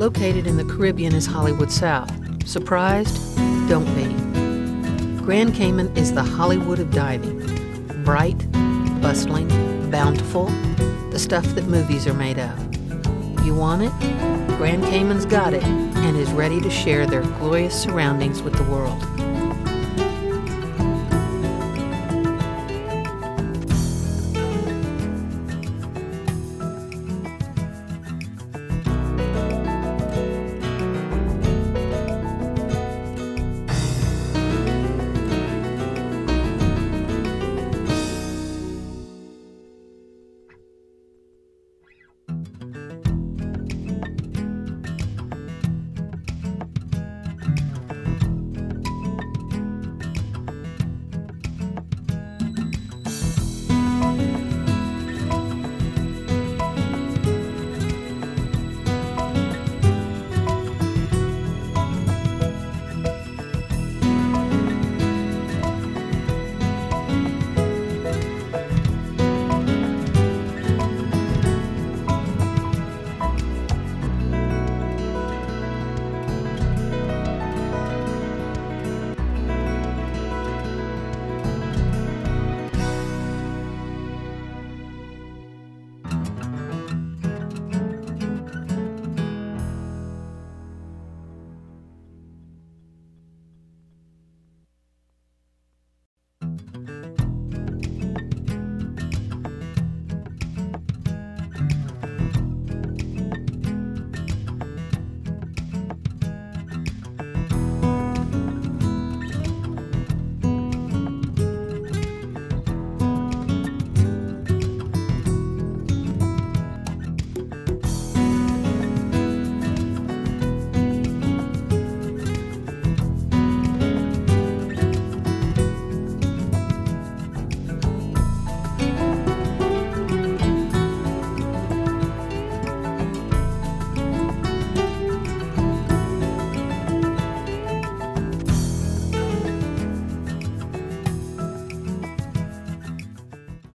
Located in the Caribbean is Hollywood South. Surprised? Don't be. Grand Cayman is the Hollywood of diving. Bright, bustling, bountiful, the stuff that movies are made of. You want it? Grand Cayman's got it and is ready to share their glorious surroundings with the world.